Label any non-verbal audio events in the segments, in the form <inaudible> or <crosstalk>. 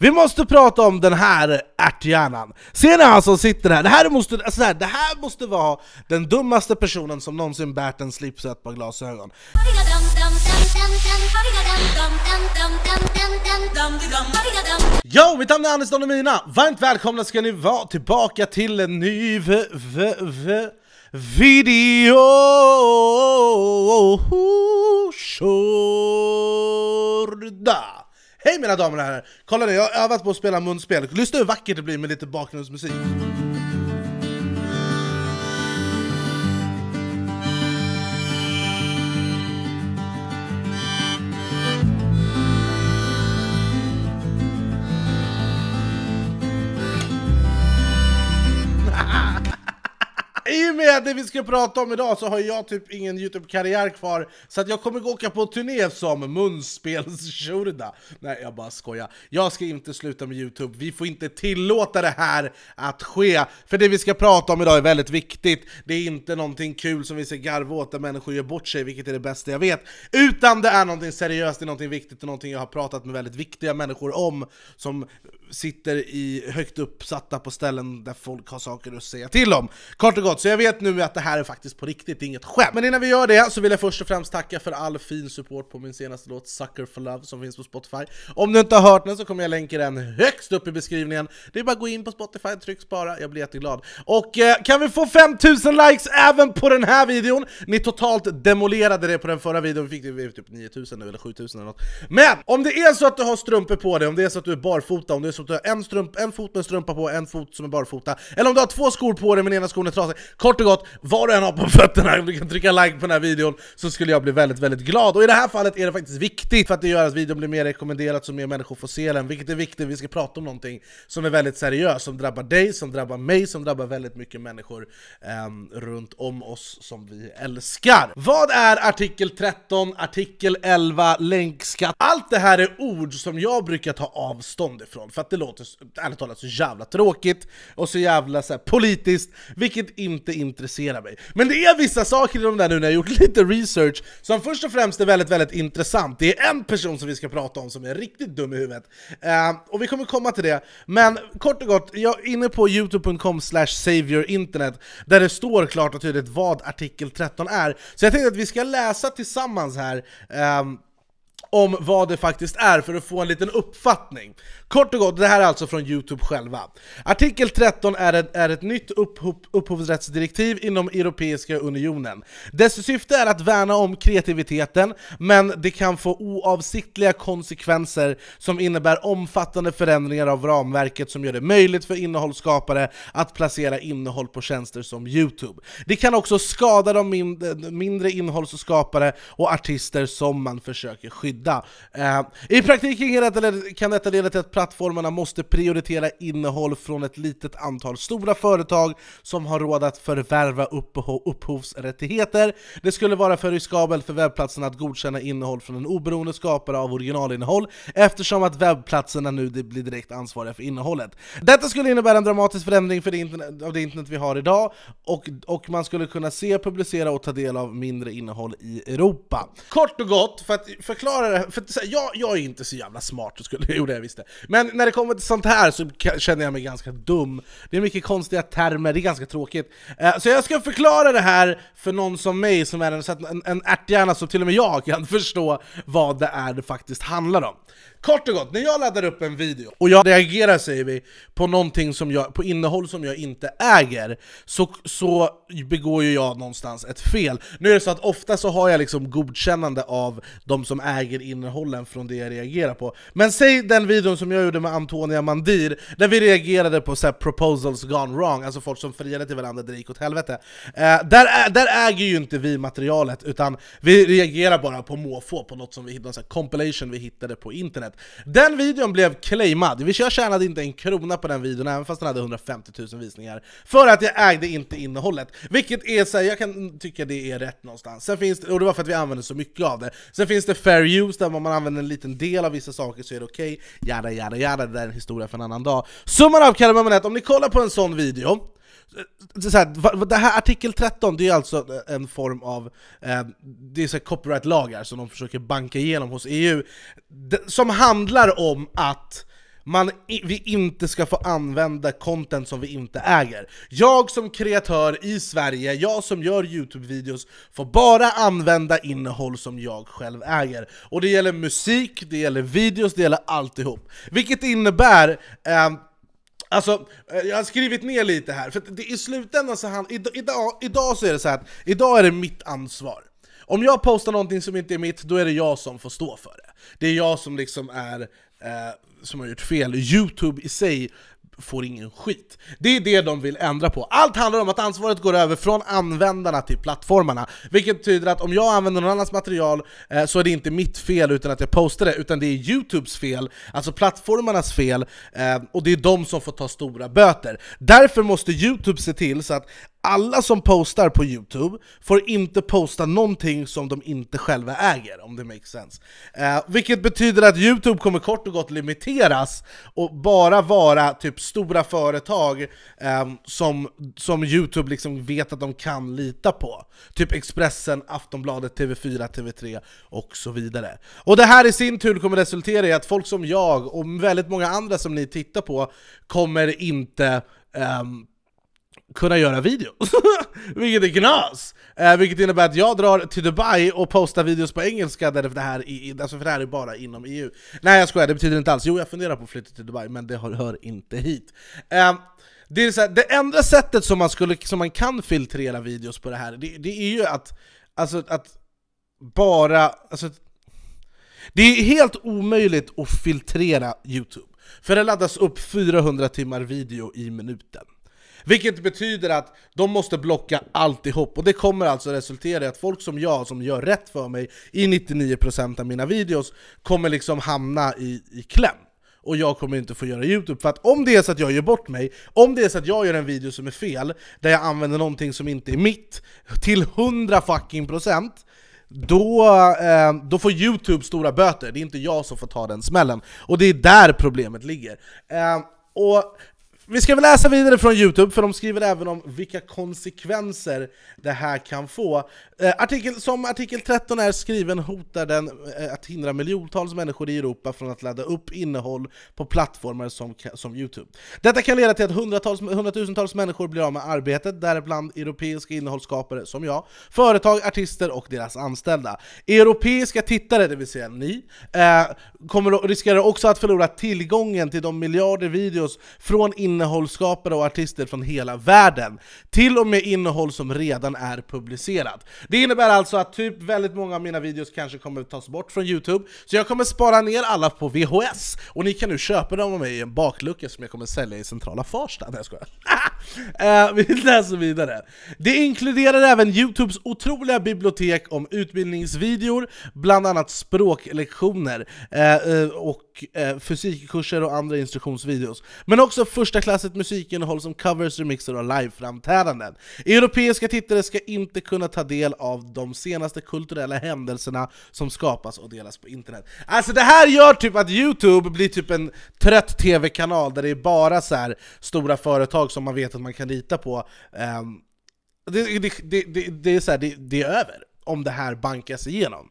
Vi måste prata om den här ärthjärnan. Ser ni han som sitter här? Det här måste, alltså här, det här måste vara den dummaste personen som någonsin bärt en slips och ett par glasögon. Yo, mitt namn är Anders Don Mina. Varmt välkomna ska ni vara tillbaka till en ny v v v video Shorda. Hej mina damer och herrar! Kolla nu, jag har övat på att spela munspel. Lyssna hur vackert det blir med lite bakgrundsmusik. Med det vi ska prata om idag så har jag typ ingen Youtube-karriär kvar Så att jag kommer gå åka på turné som munspelshurda Nej jag bara skojar. Jag ska inte sluta med Youtube, vi får inte tillåta det här att ske. För det vi ska prata om idag är väldigt viktigt. Det är inte någonting kul som vi ser garva åt där människor gör bort sig, vilket är det bästa jag vet. Utan det är någonting seriöst, det är någonting viktigt och någonting jag har pratat med väldigt viktiga människor om Som sitter i högt uppsatta på ställen där folk har saker att säga till om. Kort och gott så jag vet nu att det här är faktiskt på riktigt, inget skämt. Men innan vi gör det så vill jag först och främst tacka för all fin support på min senaste låt Sucker for Love som finns på Spotify. Om du inte har hört den så kommer jag länka den högst upp i beskrivningen. Det är bara att gå in på Spotify, tryck spara, jag blir jätteglad. Och eh, kan vi få 5000 likes även på den här videon? Ni totalt demolerade det på den förra videon, vi fick det typ 9000 eller 7000 eller något. Men om det är så att du har strumpor på dig, om det är så att du är barfota, om det är så att du har en, strump, en fot med strumpa på, en fot som är barfota, eller om du har två skor på dig men ena skon är trasig, Kort och gott, vad du än har på fötterna, om du kan trycka like på den här videon så skulle jag bli väldigt, väldigt glad. Och i det här fallet är det faktiskt viktigt för att det gör att videon blir mer rekommenderad så mer människor får se den, vilket är viktigt. Vi ska prata om någonting som är väldigt seriöst, som drabbar dig, som drabbar mig, som drabbar väldigt mycket människor eh, runt om oss som vi älskar. Vad är artikel 13, artikel 11, länkskatt? Allt det här är ord som jag brukar ta avstånd ifrån, för att det låter ärligt talat så jävla tråkigt och så jävla så här, politiskt, vilket inte intresserar mig. Men det är vissa saker i de där nu när jag gjort lite research som först och främst är väldigt, väldigt intressant. Det är en person som vi ska prata om som är riktigt dum i huvudet. Uh, och vi kommer komma till det. Men kort och gott, jag är inne på youtube.com internet där det står klart och tydligt vad artikel 13 är. Så jag tänkte att vi ska läsa tillsammans här um, om vad det faktiskt är för att få en liten uppfattning. Kort och gott, det här är alltså från Youtube själva. Artikel 13 är ett, är ett nytt upphov, upphovsrättsdirektiv inom Europeiska Unionen. Dess syfte är att värna om kreativiteten, men det kan få oavsiktliga konsekvenser som innebär omfattande förändringar av ramverket som gör det möjligt för innehållsskapare att placera innehåll på tjänster som Youtube. Det kan också skada de mindre, mindre innehållsskapare och artister som man försöker skydda. Uh, I praktiken kan detta leda till att plattformarna måste prioritera innehåll från ett litet antal stora företag som har råd att förvärva upphovsrättigheter. Det skulle vara för riskabelt för webbplatserna att godkänna innehåll från en oberoende skapare av originalinnehåll eftersom att webbplatserna nu blir direkt ansvariga för innehållet. Detta skulle innebära en dramatisk förändring för det internet, av det internet vi har idag och, och man skulle kunna se, publicera och ta del av mindre innehåll i Europa. Kort och gott, för att förklara det, för att, jag, jag är inte så jävla smart, skulle, <laughs> jo det jag visste. Men när det kommer till sånt här så känner jag mig ganska dum. Det är mycket konstiga termer, det är ganska tråkigt. Eh, så jag ska förklara det här för någon som mig, som är en, en, en ärthjärna så till och med jag kan <laughs> förstå vad det är det faktiskt handlar om. Kort och gott, när jag laddar upp en video och jag reagerar säger vi på någonting som jag, på innehåll som jag inte äger så, så begår ju jag någonstans ett fel. Nu är det så att ofta så har jag liksom godkännande av de som äger innehållen från det jag reagerar på. Men säg den videon som jag gjorde med Antonia Mandir, där vi reagerade på så här, proposals gone wrong, alltså folk som friade till varandra där det gick åt helvete. Eh, där, där äger ju inte vi materialet, utan vi reagerar bara på måfå, på något som vi hittade, en compilation vi hittade på internet internet. Den videon blev claimad, jag tjänade inte en krona på den videon även fast den hade 150 000 visningar. För att jag ägde inte innehållet. Vilket är så här, jag kan tycka det är rätt någonstans. Sen finns det, och det var för att vi använde så mycket av det. Sen finns det fair use, där man använder en liten del av vissa saker så är det okej. Okay. Jada jada jada, det där är en historia för en annan dag. Summan av kardemumman är att om ni kollar på en sån video så här, det här artikel 13 det är alltså en form av eh, det är så copyright-lagar som de försöker banka igenom hos EU som handlar om att man, vi inte ska få använda content som vi inte äger. Jag som kreatör i Sverige, jag som gör Youtube-videos, får bara använda innehåll som jag själv äger. Och det gäller musik, det gäller videos, det gäller alltihop. Vilket innebär eh, Alltså, eh, jag har skrivit ner lite här, för det, i slutändan så han, idag, idag, idag så är det så att idag är det mitt ansvar. Om jag postar någonting som inte är mitt, då är det jag som får stå för det. Det är jag som liksom är, eh, som har gjort fel. Youtube i sig får ingen skit. Det är det de vill ändra på. Allt handlar om att ansvaret går över från användarna till plattformarna. Vilket betyder att om jag använder någon annans material eh, så är det inte mitt fel utan att jag postar det, utan det är Youtubes fel, alltså plattformarnas fel, eh, och det är de som får ta stora böter. Därför måste Youtube se till så att alla som postar på Youtube får inte posta någonting som de inte själva äger, om det makes sense. Eh, vilket betyder att Youtube kommer kort och gott limiteras och bara vara typ stora företag eh, som, som Youtube liksom vet att de kan lita på. Typ Expressen, Aftonbladet, TV4, TV3 och så vidare. Och det här i sin tur kommer resultera i att folk som jag och väldigt många andra som ni tittar på kommer inte eh, kunna göra videos. <laughs> vilket är knas! Eh, vilket innebär att jag drar till Dubai och postar videos på engelska, där det här, är, alltså för det här är bara inom EU. Nej jag skojar, det betyder inte alls. Jo jag funderar på att flytta till Dubai, men det hör, hör inte hit. Eh, det, är så här, det enda sättet som man, skulle, som man kan filtrera videos på det här, det, det är ju att, alltså, att bara... Alltså, det är helt omöjligt att filtrera Youtube, för det laddas upp 400 timmar video i minuten. Vilket betyder att de måste blocka alltihop, och det kommer alltså resultera i att folk som jag, som gör rätt för mig i 99% av mina videos, kommer liksom hamna i, i kläm och jag kommer inte få göra Youtube, för att om det är så att jag gör bort mig, om det är så att jag gör en video som är fel, där jag använder någonting som inte är mitt, till 100 fucking procent, då, eh, då får Youtube stora böter, det är inte jag som får ta den smällen. Och det är där problemet ligger. Eh, och vi ska väl läsa vidare från Youtube, för de skriver även om vilka konsekvenser det här kan få. Eh, artikel, som artikel 13 är skriven hotar den eh, att hindra miljontals människor i Europa från att ladda upp innehåll på plattformar som, som Youtube. Detta kan leda till att hundratals, hundratusentals människor blir av med arbetet, däribland europeiska innehållsskapare som jag, företag, artister och deras anställda. Europeiska tittare, det vill säga ni, eh, kommer riskerar också att förlora tillgången till de miljarder videos från innehållsskapare och artister från hela världen, till och med innehåll som redan är publicerat. Det innebär alltså att typ väldigt många av mina videos kanske kommer tas bort från Youtube, så jag kommer spara ner alla på VHS, och ni kan nu köpa dem av mig i en baklucka som jag kommer sälja i centrala Farsta. Nej jag skojar. uh, <laughs> vi läser vidare. Det inkluderar även Youtubes otroliga bibliotek om utbildningsvideor, bland annat språklektioner uh, uh, och eh, fysikkurser och andra instruktionsvideos. Men också första klassigt musikinnehåll som covers, remixer och liveframträdanden. Europeiska tittare ska inte kunna ta del av de senaste kulturella händelserna som skapas och delas på internet. Alltså det här gör typ att Youtube blir typ en trött tv-kanal där det är bara så här stora företag som man vet att man kan lita på. Um, det, det, det, det, är så här, det, det är över om det här bankas igenom.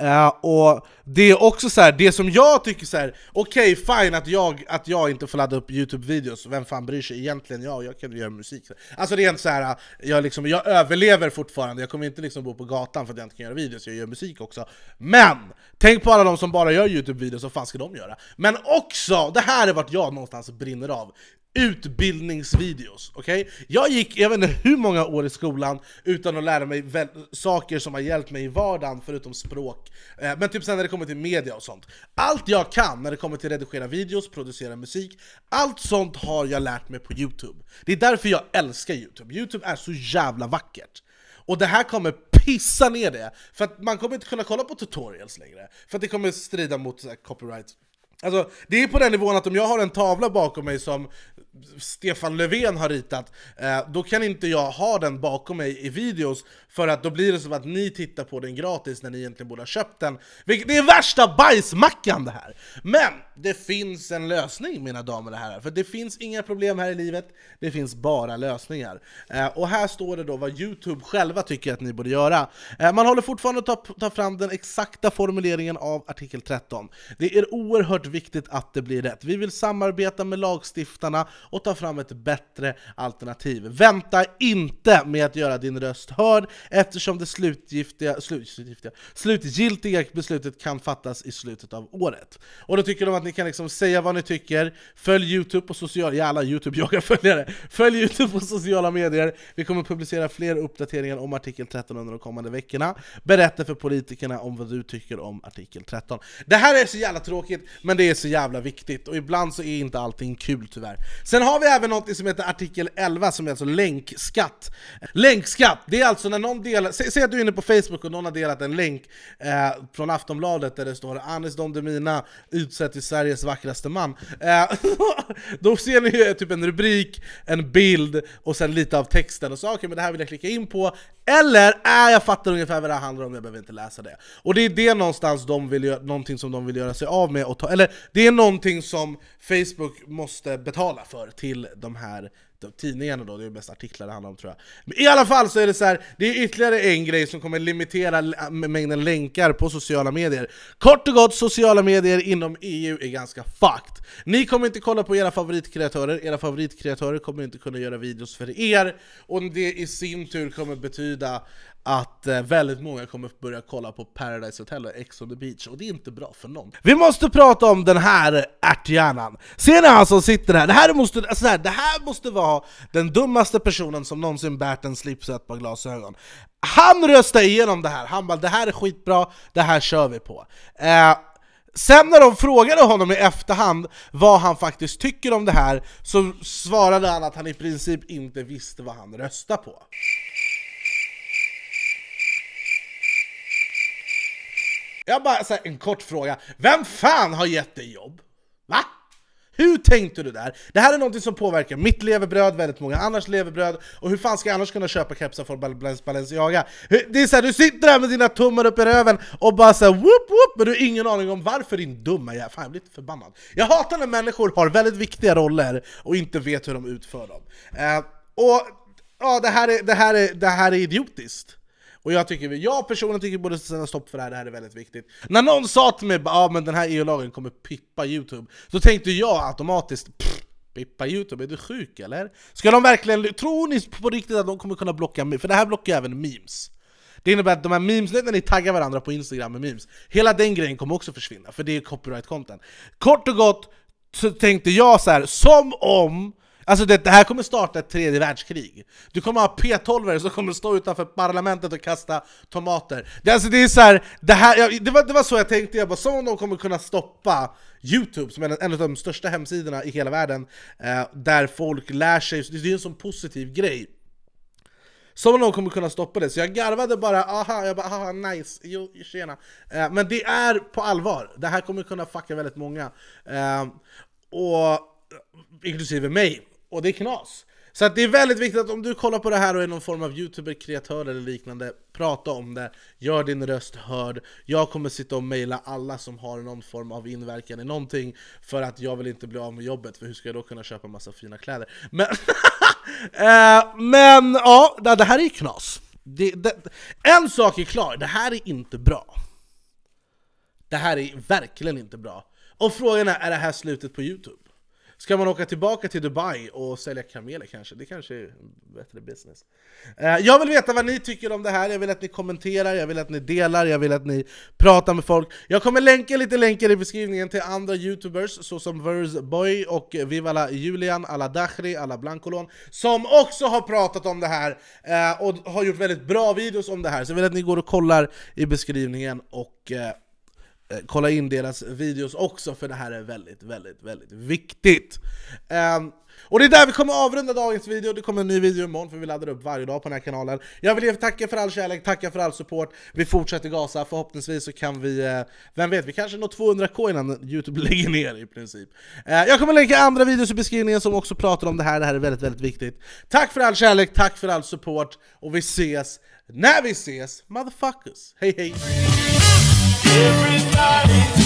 Uh, och det är också så här, det som jag tycker så här, okej okay, fine att jag, att jag inte får ladda upp Youtube-videos, vem fan bryr sig egentligen? Ja, jag kan göra musik. Alltså rent så här, jag, liksom, jag överlever fortfarande, jag kommer inte liksom bo på gatan för att jag inte kan göra videos, jag gör musik också. Men! Tänk på alla de som bara gör Youtube-videos, vad fan ska de göra? Men också, det här är vart jag någonstans brinner av, utbildningsvideos. Okay? Jag gick, jag vet inte hur många år i skolan utan att lära mig saker som har hjälpt mig i vardagen förutom språk. Eh, men typ sen när det kommer till media och sånt. Allt jag kan när det kommer till att redigera videos, producera musik, allt sånt har jag lärt mig på Youtube. Det är därför jag älskar Youtube. Youtube är så jävla vackert. Och det här kommer pissa ner det, för att man kommer inte kunna kolla på tutorials längre. För att det kommer strida mot här, copyright Alltså, det är på den nivån att om jag har en tavla bakom mig som Stefan Löfven har ritat, eh, då kan inte jag ha den bakom mig i videos, för att då blir det som att ni tittar på den gratis när ni egentligen borde ha köpt den. Det är värsta bajsmackan det här! Men det finns en lösning mina damer och herrar. För det finns inga problem här i livet, det finns bara lösningar. Eh, och här står det då vad Youtube själva tycker att ni borde göra. Eh, man håller fortfarande på att ta fram den exakta formuleringen av artikel 13. Det är oerhört viktigt att det blir rätt. Vi vill samarbeta med lagstiftarna och ta fram ett bättre alternativ. Vänta inte med att göra din röst hörd eftersom det slutgiftiga, slutgiftiga, slutgiltiga beslutet kan fattas i slutet av året. Och då tycker de att ni kan liksom säga vad ni tycker, följ Youtube på sociala... Jävla Youtube <laughs> jagar följare! Följ Youtube på sociala medier, vi kommer publicera fler uppdateringar om artikel 13 under de kommande veckorna. Berätta för politikerna om vad du tycker om artikel 13. Det här är så jävla tråkigt, men det är så jävla viktigt, och ibland så är inte allting kul tyvärr. Sen har vi även något som heter artikel 11, som är alltså länkskatt. Länkskatt, det är alltså när någon delar... Säg att du är inne på Facebook och någon har delat en länk eh, från Aftonbladet där det står Anis Don Demina utsätts till Sveriges vackraste man. Eh, <laughs> då ser ni ju typ en rubrik, en bild och sen lite av texten och så okej okay, men det här vill jag klicka in på. Eller äh, jag fattar ungefär vad det här handlar om, jag behöver inte läsa det. Och det är det någonstans de vill göra, någonting som de vill göra sig av med, och ta, eller det är någonting som Facebook måste betala för till de här tidningarna då, det är mest artiklar det handlar om tror jag. Men i alla fall så är det så här, det är ytterligare en grej som kommer limitera mängden länkar på sociala medier. Kort och gott, sociala medier inom EU är ganska fucked. Ni kommer inte kolla på era favoritkreatörer, era favoritkreatörer kommer inte kunna göra videos för er, och det i sin tur kommer betyda att eh, väldigt många kommer börja kolla på Paradise Hotel och Ex on the beach, och det är inte bra för någon. Vi måste prata om den här ärthjärnan. Ser ni han som sitter här? Det här måste, alltså här, det här måste vara den dummaste personen som någonsin bärt en slips och ett par glasögon. Han röstade igenom det här, han bara det här är skitbra, det här kör vi på. Eh, Sen när de frågade honom i efterhand vad han faktiskt tycker om det här så svarade han att han i princip inte visste vad han röstade på. Jag bara, så här, en kort fråga. Vem fan har gett dig jobb? Va? Hur tänkte du där? Det här är något som påverkar mitt levebröd, väldigt många annars levebröd, och hur fan ska jag annars kunna köpa kepsar från Balenciaga? Det är såhär, du sitter där med dina tummar upp i röven och bara såhär whoop whoop, men du har ingen aning om varför din dumma jävel. Fan jag blir lite förbannad. Jag hatar när människor har väldigt viktiga roller och inte vet hur de utför dem. eh, och ja, det här är, det här är, det här är idiotiskt. Och jag, tycker, jag personligen tycker borde sätta stopp för det här, det här är väldigt viktigt. När någon sa till mig att ah, den här EU-lagen kommer pippa Youtube, Då tänkte jag automatiskt Pippa Youtube, är du sjuk eller? Ska de verkligen, tror ni på riktigt att de kommer kunna blocka mig? För det här blockar även memes. Det innebär att de här memes, när ni taggar varandra på Instagram med memes, hela den grejen kommer också försvinna, för det är copyright content. Kort och gott så tänkte jag så här, som om Alltså det, det, här kommer starta ett tredje världskrig. Du kommer ha P12 som kommer stå utanför parlamentet och kasta tomater. Det, alltså det, är så här, det, här, det, var, det var så jag tänkte, jag bara, som om de kommer kunna stoppa Youtube, som är en av de största hemsidorna i hela världen, eh, där folk lär sig, det är en sån positiv grej. Som om de kommer kunna stoppa det, så jag garvade bara, aha, jag bara aha, nice, jo, tjena. Eh, men det är på allvar, det här kommer kunna fucka väldigt många. Eh, och inklusive mig. Och det är knas. Så att det är väldigt viktigt att om du kollar på det här och är någon form av youtuber, kreatör eller liknande, prata om det, gör din röst hörd. Jag kommer sitta och mejla alla som har någon form av inverkan i någonting, för att jag vill inte bli av med jobbet, för hur ska jag då kunna köpa massa fina kläder? Men, <laughs> eh, men ja, det här är knas. Det, det, en sak är klar, det här är inte bra. Det här är verkligen inte bra. Och frågan är, är det här slutet på Youtube? Ska man åka tillbaka till Dubai och sälja kameler kanske? Det kanske är bättre business. Eh, jag vill veta vad ni tycker om det här, jag vill att ni kommenterar, jag vill att ni delar, jag vill att ni pratar med folk. Jag kommer länka lite länkar i beskrivningen till andra youtubers, såsom Verseboy och Vivala Julian, alla Dakhri, alla Blancolon som också har pratat om det här eh, och har gjort väldigt bra videos om det här. Så jag vill att ni går och kollar i beskrivningen och eh, Eh, kolla in deras videos också, för det här är väldigt, väldigt, väldigt viktigt. Um, och det är där vi kommer avrunda dagens video, det kommer en ny video imorgon för vi laddar upp varje dag på den här kanalen. Jag vill tacka för all kärlek, tacka för all support, vi fortsätter gasa, förhoppningsvis så kan vi, eh, vem vet, vi kanske når 200k innan Youtube <laughs> lägger ner i princip. Eh, jag kommer länka andra videos i beskrivningen som också pratar om det här, det här är väldigt, väldigt viktigt. Tack för all kärlek, tack för all support, och vi ses när vi ses, motherfuckers! Hej hej! Everybody